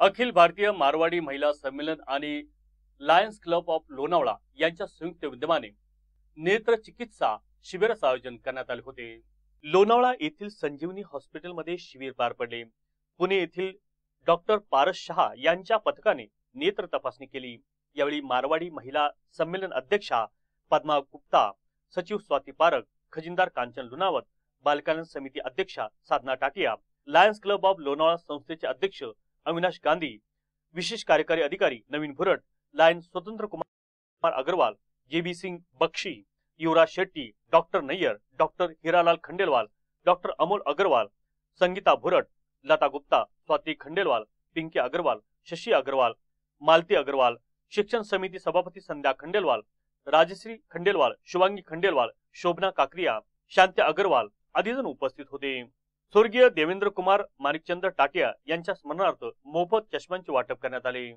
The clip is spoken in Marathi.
अखिल भारतीय मारवाडी महिला संमेलन आणि लायन्स क्लब ऑफ लोणावळा यांच्या संयुक्त विद्यमाने नेत्र चिकित्सा शिबिराचं आयोजन करण्यात आले होते. लोणावळा येथील संजीवनी हॉस्पिटलमध्ये शिबिर पार पडले. पुणे येथील डॉक्टर पारस शहा यांच्या पथकाने नेत्र तपासणी केली. यावेळी मारवाडी महिला संमेलन अध्यक्षा पद्मा गुप्ता सचिव स्वाती पारक खजिनदार कांचन लुनावत बालकानंद समिती अध्यक्षा Sadhana Tatiya lions club of Lonavala संस्थेचे अध्यक्ष अविनाश गांधी विशेष कार्यकारी अधिकारी Naveen Bhurat lion Swatantra Kumar Agarwal J B Singh Bakshi Yuvraj Shetty doctor Nayyar doctor Hiralal Khandelwal doctor Amol Agarwal Sangeeta Bhurat Lata Gupta Swati Khandelwal Pinky Agarwal Shashi Agarwal Malti Agarwal शिक्षण समिती सभापती संध्या खंडेलवाल राजश्री खंडेलवाल शुभांगी खंडेलवाल शोभना काकरिया शांत्या अग्रवाल आदी जण उपस्थित होते. स्वर्गीय देवेंद्र कुमार माणिकचंद टाटिया यांच्या स्मरणार्थ मोफत चष्म्यांचे वाटप करण्यात आले.